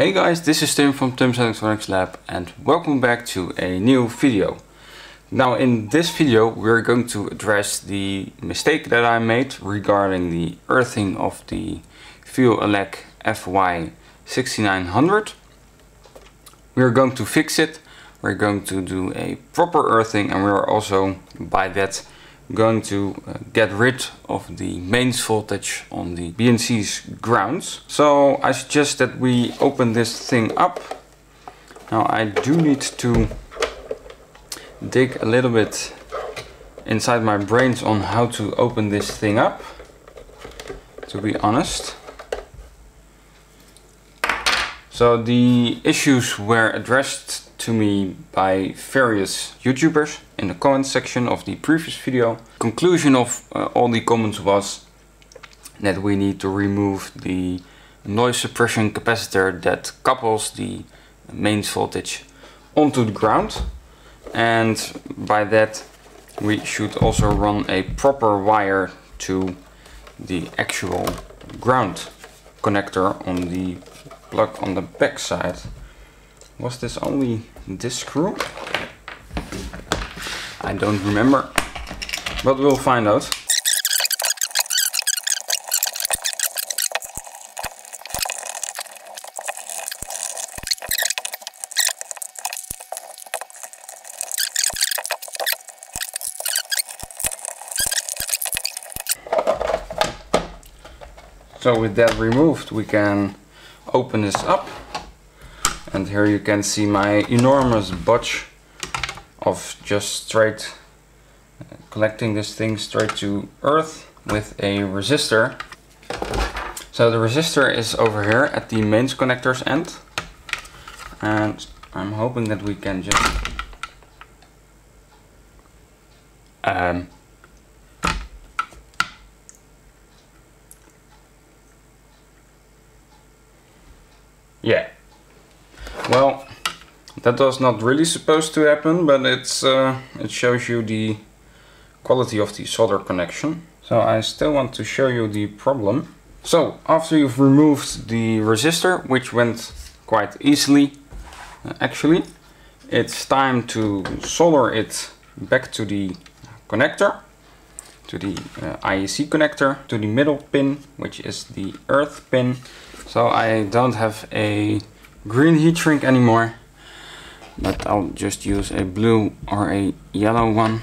Hey guys, this is Tim from Tim's Electronics Lab and welcome back to a new video. Now in this video we're going to address the mistake that I made regarding the earthing of the Feel-Elec FY6900. We're going to fix it, we're going to do a proper earthing and we're also by that going to uh, get rid of the mains voltage on the BNC's grounds. So I suggest that we open this thing up. Now I do need to dig a little bit inside my brains on how to open this thing up, to be honest. So the issues were addressed to me by various YouTubers in the comments section of the previous video. Conclusion of uh, all the comments was that we need to remove the noise suppression capacitor that couples the mains voltage onto the ground and by that we should also run a proper wire to the actual ground connector on the plug on the back side. Was this only this screw? I don't remember, but we'll find out. So with that removed we can open this up and here you can see my enormous botch of just straight uh, collecting this thing straight to earth with a resistor. So the resistor is over here at the mains connectors end. And I'm hoping that we can just um, yeah well, that was not really supposed to happen, but it's uh, it shows you the quality of the solder connection. So I still want to show you the problem. So after you've removed the resistor, which went quite easily, uh, actually, it's time to solder it back to the connector, to the uh, IEC connector, to the middle pin, which is the earth pin. So I don't have a green heat shrink anymore but I'll just use a blue or a yellow one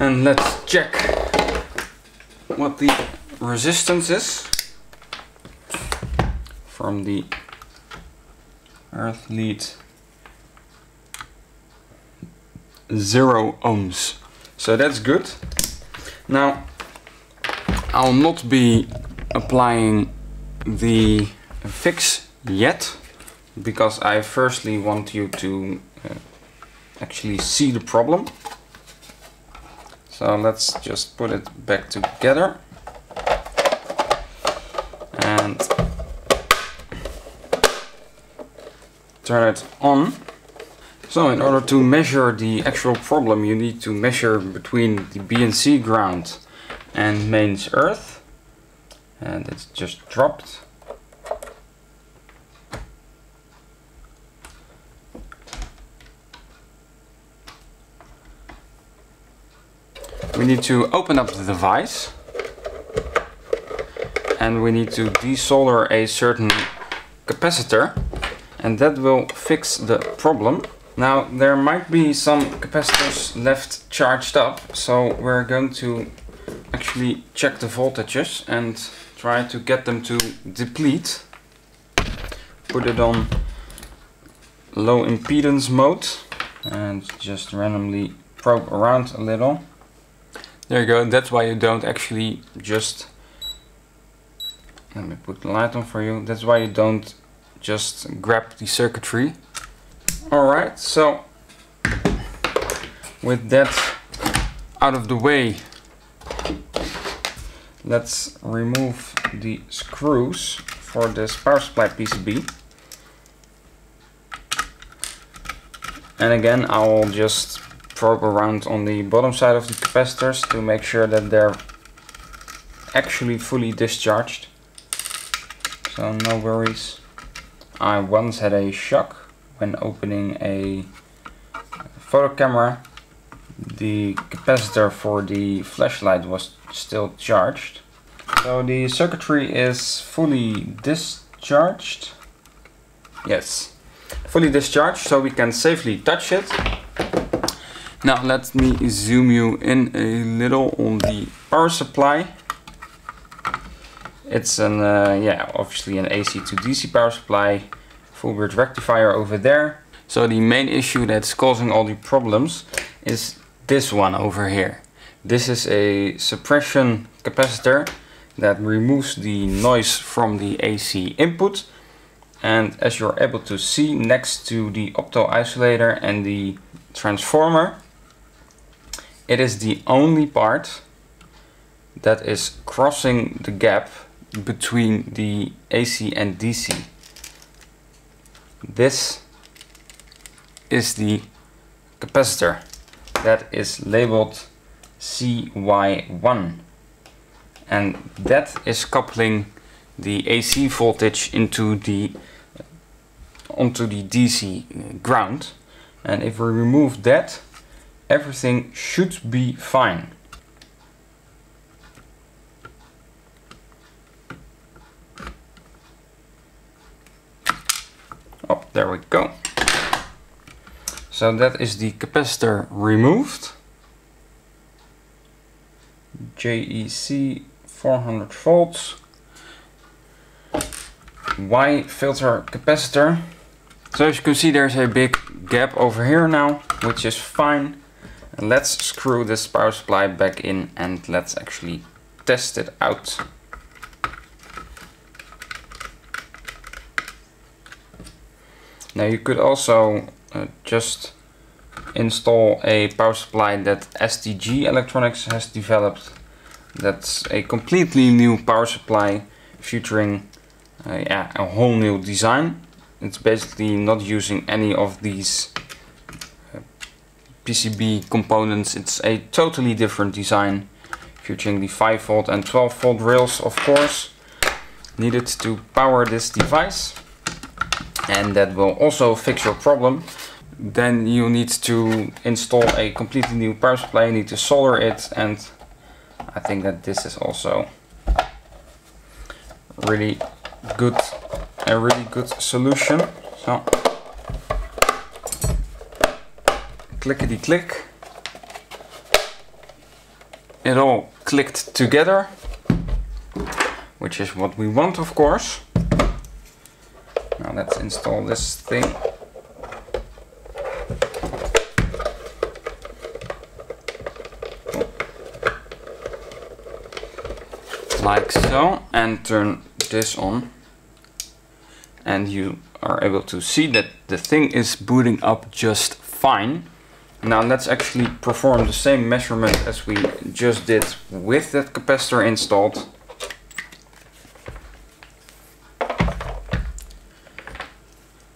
and let's check what the resistance is from the earth lead zero ohms. So that's good. Now, I'll not be applying the fix yet because I firstly want you to uh, actually see the problem. So let's just put it back together and turn it on. So in order to measure the actual problem you need to measure between the BNC ground and mains earth. And it's just dropped. We need to open up the device. And we need to desolder a certain capacitor. And that will fix the problem now there might be some capacitors left charged up, so we're going to actually check the voltages and try to get them to deplete. Put it on low impedance mode and just randomly probe around a little. There you go, that's why you don't actually just... Let me put the light on for you. That's why you don't just grab the circuitry Alright, so with that out of the way, let's remove the screws for this power supply PCB. And again, I'll just probe around on the bottom side of the capacitors to make sure that they're actually fully discharged. So no worries. I once had a shock when opening a photo camera. The capacitor for the flashlight was still charged. So the circuitry is fully discharged. Yes, fully discharged so we can safely touch it. Now let me zoom you in a little on the power supply. It's an, uh, yeah, obviously an AC to DC power supply, full bridge rectifier over there. So the main issue that's causing all the problems is this one over here. This is a suppression capacitor that removes the noise from the AC input. And as you're able to see next to the opto isolator and the transformer, it is the only part that is crossing the gap between the AC and DC. This is the capacitor that is labeled CY1 and that is coupling the AC voltage into the onto the DC ground. And if we remove that everything should be fine Oh, there we go. So that is the capacitor removed. JEC 400 volts. Y filter capacitor. So as you can see there's a big gap over here now, which is fine. let's screw this power supply back in and let's actually test it out. Now you could also uh, just install a power supply that STG Electronics has developed. That's a completely new power supply featuring uh, yeah, a whole new design. It's basically not using any of these uh, PCB components. It's a totally different design featuring the 5 volt and 12 volt rails of course needed to power this device and that will also fix your problem then you need to install a completely new power supply. You need to solder it and I think that this is also really good a really good solution. So clickety click. It all clicked together which is what we want of course let's install this thing. Like so, and turn this on. And you are able to see that the thing is booting up just fine. Now let's actually perform the same measurement as we just did with that capacitor installed.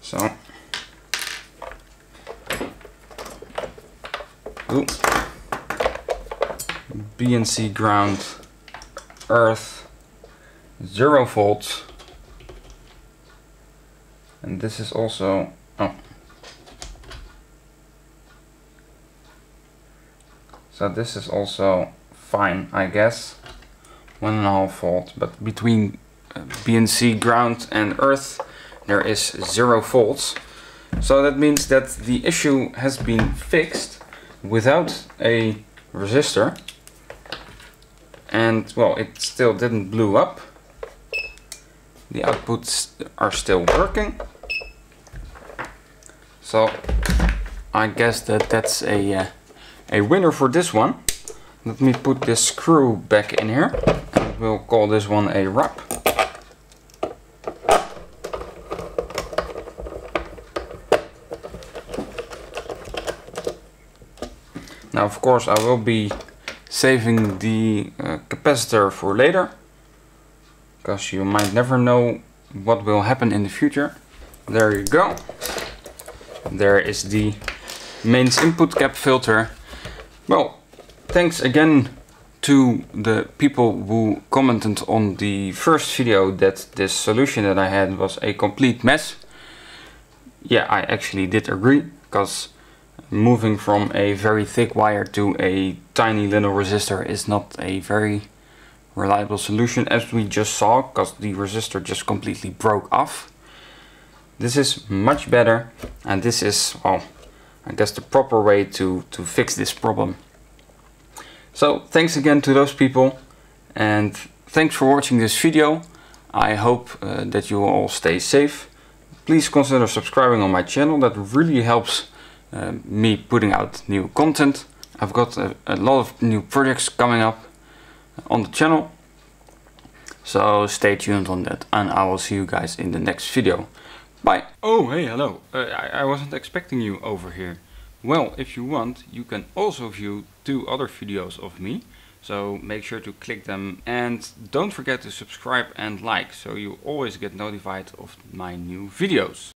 So, Ooh. BNC ground, earth, zero volts, and this is also, oh. So this is also fine, I guess. One and a half volt, but between uh, BNC ground and earth, there is zero volts. So that means that the issue has been fixed without a resistor. And well, it still didn't blow up. The outputs are still working. So I guess that that's a, uh, a winner for this one. Let me put this screw back in here. We'll call this one a wrap. Now of course I will be saving the uh, capacitor for later because you might never know what will happen in the future. There you go. There is the mains input cap filter. Well, thanks again to the people who commented on the first video that this solution that I had was a complete mess. Yeah, I actually did agree, because moving from a very thick wire to a tiny little resistor is not a very reliable solution as we just saw because the resistor just completely broke off. This is much better and this is, well, I guess the proper way to, to fix this problem. So thanks again to those people and thanks for watching this video. I hope uh, that you all stay safe. Please consider subscribing on my channel, that really helps uh, me putting out new content. I've got a, a lot of new projects coming up on the channel. So stay tuned on that and I will see you guys in the next video. Bye! Oh hey hello, uh, I, I wasn't expecting you over here. Well, if you want, you can also view two other videos of me. So make sure to click them and don't forget to subscribe and like so you always get notified of my new videos.